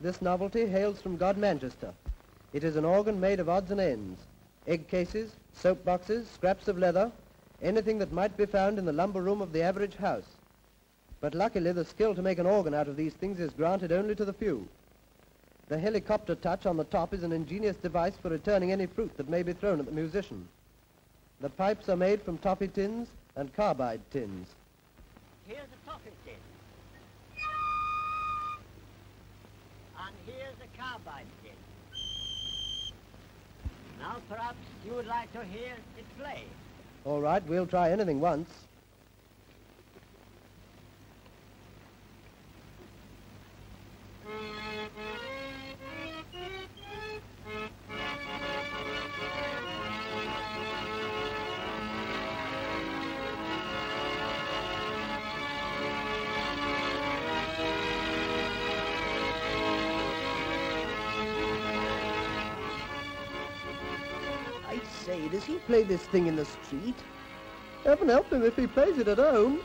this novelty hails from God Manchester. It is an organ made of odds and ends, egg cases, soap boxes, scraps of leather, anything that might be found in the lumber room of the average house. But luckily the skill to make an organ out of these things is granted only to the few. The helicopter touch on the top is an ingenious device for returning any fruit that may be thrown at the musician. The pipes are made from toffee tins and carbide tins. Here's a toffee tin. A. Now perhaps you would like to hear it play. All right, we'll try anything once. Say, does he play this thing in the street? Heaven help him if he plays it at home.